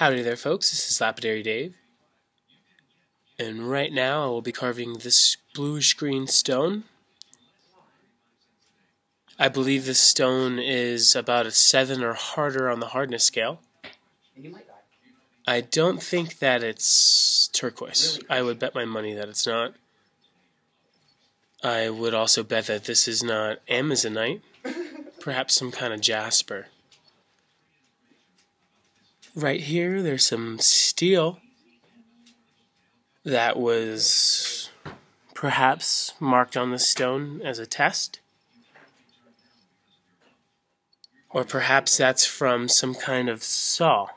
Howdy there, folks. This is Lapidary Dave. And right now I will be carving this bluish green stone. I believe this stone is about a 7 or harder on the hardness scale. I don't think that it's turquoise. I would bet my money that it's not. I would also bet that this is not Amazonite, perhaps some kind of jasper. Right here, there's some steel that was perhaps marked on the stone as a test. Or perhaps that's from some kind of saw.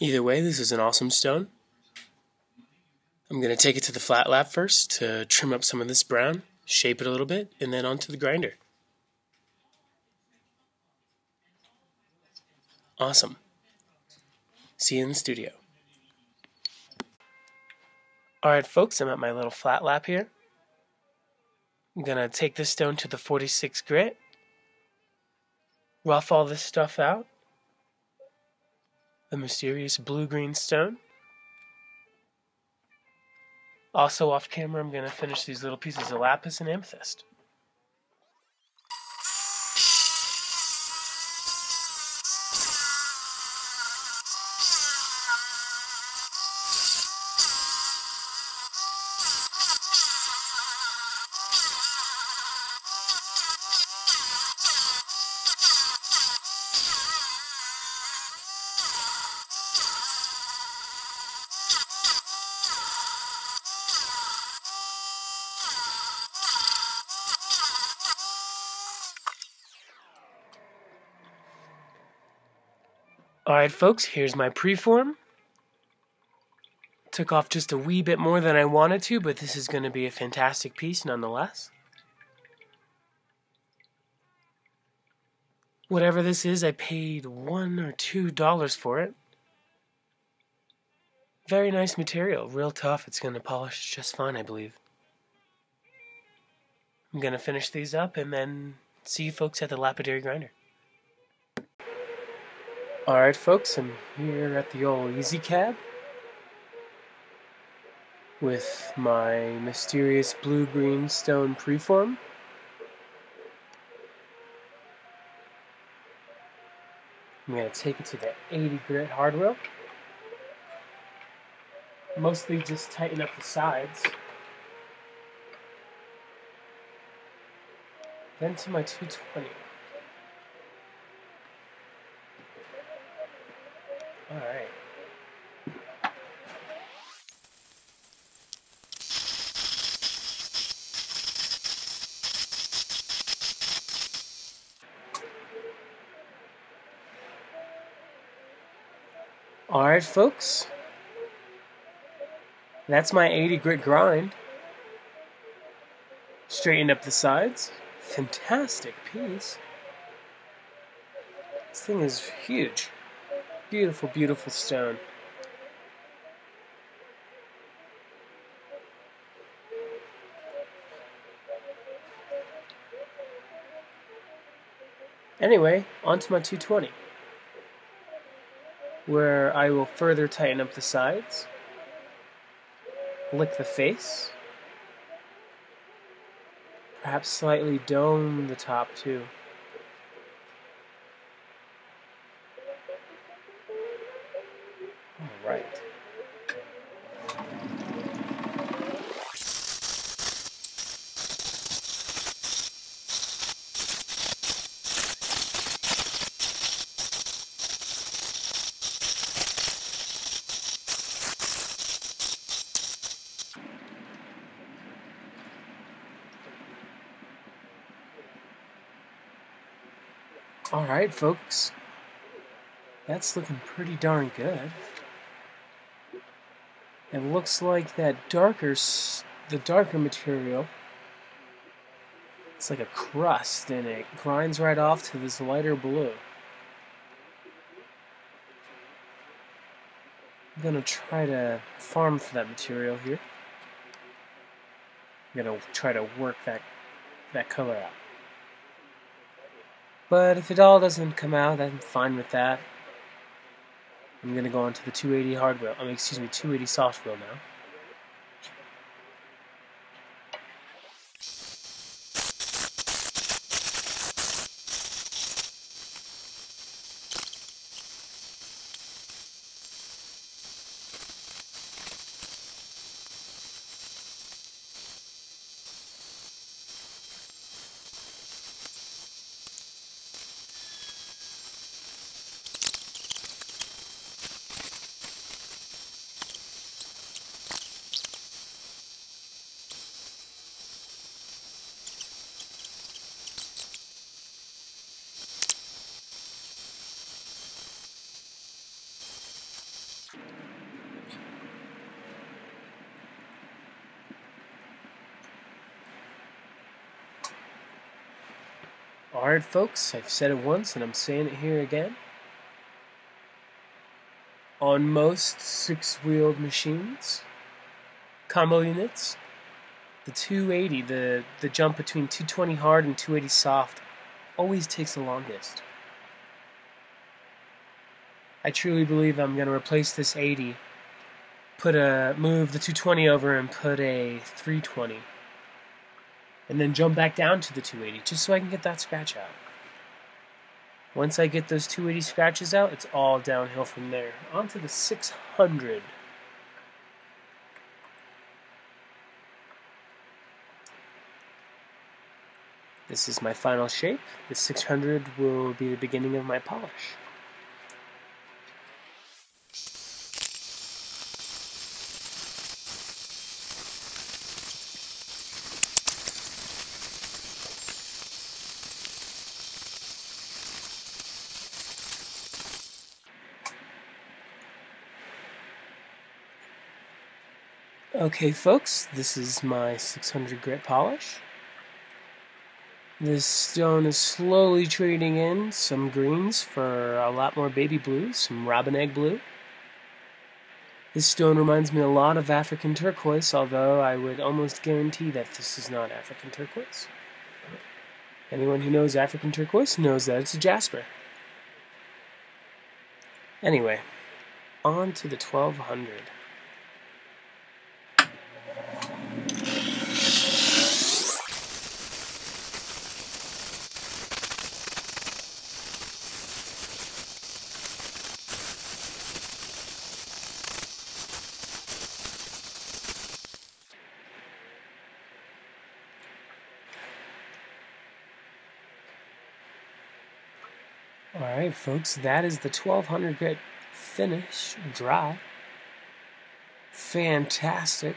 Either way, this is an awesome stone. I'm going to take it to the flat lap first to trim up some of this brown, shape it a little bit, and then onto the grinder. Awesome. See you in the studio. Alright folks, I'm at my little flat lap here. I'm to take this stone to the 46 grit, rough all this stuff out, the mysterious blue-green stone. Also off camera, I'm to finish these little pieces of lapis and amethyst. Alright folks, here's my preform. Took off just a wee bit more than I wanted to, but this is going to be a fantastic piece nonetheless. Whatever this is, I paid one or two dollars for it. Very nice material, real tough. It's going to polish just fine, I believe. I'm going to finish these up and then see you folks at the lapidary grinder. Alright folks, I'm here at the old Easy Cab with my mysterious blue-green stone preform. I'm going to take it to the 80 grit hard wheel. Mostly just tighten up the sides. Then to my 220. All right, folks. That's my 80 grit grind. Straightened up the sides. Fantastic piece. This thing is huge. Beautiful, beautiful stone. Anyway, on to my 220, where I will further tighten up the sides, lick the face, perhaps slightly dome the top too. All right, folks. That's looking pretty darn good. It looks like that darker, the darker material, it's like a crust and it grinds right off to this lighter blue. I'm gonna try to farm for that material here. I'm gonna try to work that that color out. But if it all doesn't come out, I'm fine with that. I'm going to go on to the 280 hardware, I mean, excuse me, 280 software now. Alright, folks, I've said it once and I'm saying it here again. On most six wheeled machines, combo units, the 280, the, the jump between 220 hard and 280 soft, always takes the longest. I truly believe I'm going to replace this 80, put a move the 220 over and put a 320 and then jump back down to the 280 just so I can get that scratch out. Once I get those 280 scratches out, it's all downhill from there. On to the 600. This is my final shape. The 600 will be the beginning of my polish. Okay folks, this is my 600 grit polish. This stone is slowly trading in some greens for a lot more baby blues, some robin egg blue. This stone reminds me a lot of African turquoise, although I would almost guarantee that this is not African turquoise. Anyone who knows African turquoise knows that it's a jasper. Anyway, on to the 1200. Alright folks, that is the 1200 grit finish, dry. Fantastic.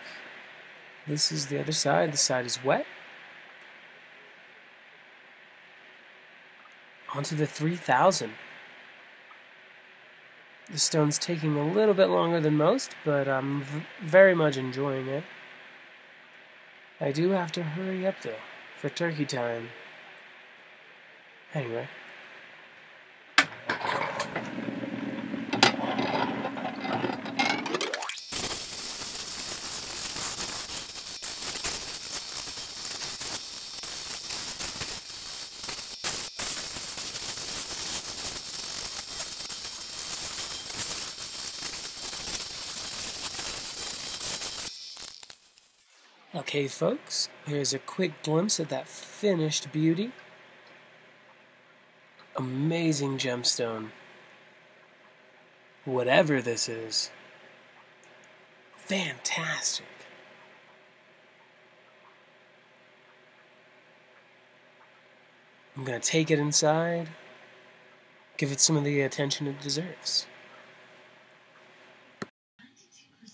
This is the other side, the side is wet. Onto the 3000. The stone's taking a little bit longer than most, but I'm very much enjoying it. I do have to hurry up though, for turkey time. Anyway. Okay, folks, here's a quick glimpse of that finished beauty. Amazing gemstone. Whatever this is. Fantastic. I'm going to take it inside, give it some of the attention it deserves.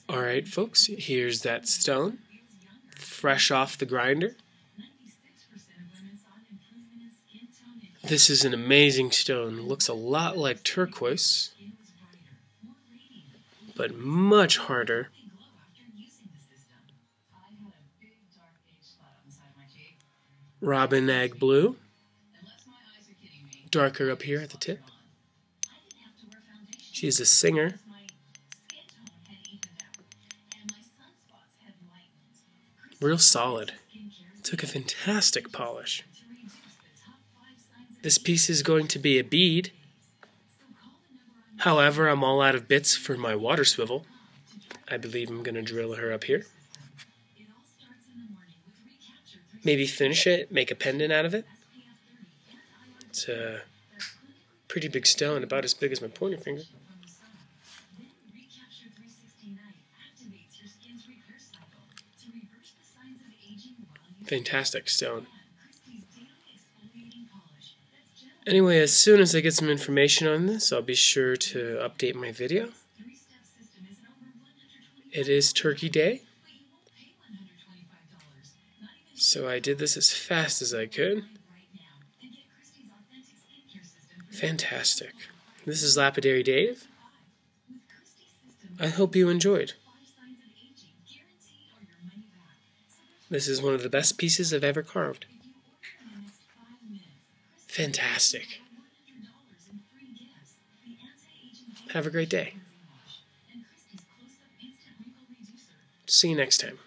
Alright, folks, here's that stone fresh off the grinder. This is an amazing stone. Looks a lot like turquoise, but much harder. Robin egg blue, darker up here at the tip. She's a singer. Real solid. Took a fantastic polish. This piece is going to be a bead. However, I'm all out of bits for my water swivel. I believe I'm going to drill her up here. Maybe finish it, make a pendant out of it. It's a pretty big stone, about as big as my pointer finger. Fantastic stone. Anyway, as soon as I get some information on this, I'll be sure to update my video. It is Turkey Day. So I did this as fast as I could. Fantastic. This is Lapidary Dave. I hope you enjoyed. This is one of the best pieces I've ever carved. Fantastic. Have a great day. See you next time.